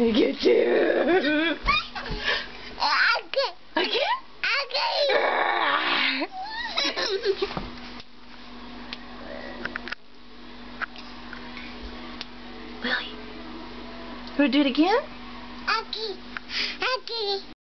gonna get you. Okay. Again? Okay. Willie. Want to do it again? Okay. Okay.